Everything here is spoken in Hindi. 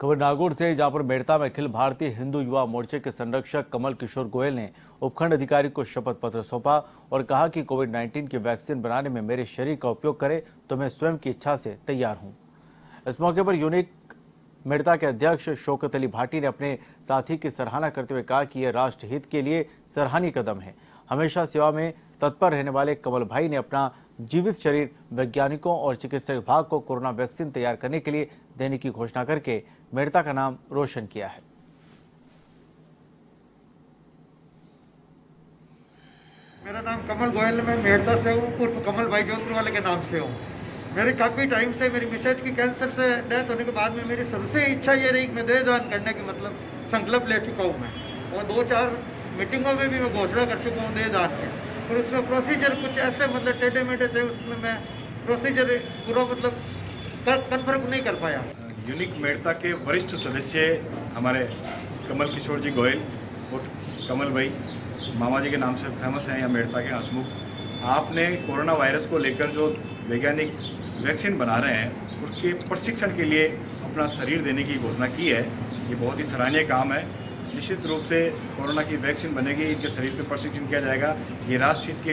खबर नागौर से, जहाँ पर मेड़ता में अखिल भारतीय हिंदू युवा मोर्चे के संरक्षक कमल किशोर गोयल ने उपखंड अधिकारी को शपथ पत्र सौंपा और कहा कि कोविड 19 की वैक्सीन बनाने में मेरे शरीर का उपयोग करे तो मैं स्वयं की इच्छा से तैयार हूँ। इस मौके पर यूनिक मेड़ता के अध्यक्ष शौकत अली भाटी ने अपने साथी की सराहना करते हुए कहा कि यह राष्ट्र हित के लिए सराहनीय कदम है। हमेशा सेवा में तत्पर रहने वाले कमल भाई ने अपना जीवित शरीर वैज्ञानिकों और चिकित्सा विभाग को कोरोना वैक्सीन तैयार करने के लिए देने की घोषणा करके मेड़ता का नाम रोशन किया है। मेरा नाम कमल गोयल मैं मेड़ता से हूँ, पूर्व कमल भाई जोधपुर वाले के नाम से हूँ। मेरे काफ़ी टाइम से, मेरी मिसेज की कैंसर से डेथ होने के बाद में मेरी सबसे इच्छा ये रही कि मैं देहदान करने की मतलब संकल्प ले चुका हूँ मैं। और दो चार मीटिंगों में भी मैं घोषणा कर चुका हूँ देहदान की। और उसमें प्रोसीजर कुछ ऐसे मतलब टेढ़े मेढ़े थे, उसमें मैं प्रोसीजर पूरा मतलब कन्फर्म नहीं कर पाया। यूनिक मेड़ता के वरिष्ठ सदस्य हमारे कमल किशोर जी गोयल और कमल भाई, मामा जी के नाम से फ़ेमस हैं यहाँ मेड़ता के हंसमुख आपने कोरोना वायरस को लेकर जो वैज्ञानिक वैक्सीन बना रहे हैं, उसके प्रशिक्षण के लिए अपना शरीर देने की घोषणा की है। ये बहुत ही सराहनीय काम है। निश्चित रूप से कोरोना की वैक्सीन बनेगी, इनके शरीर पर प्रशिक्षण किया जाएगा, ये राष्ट्र हित के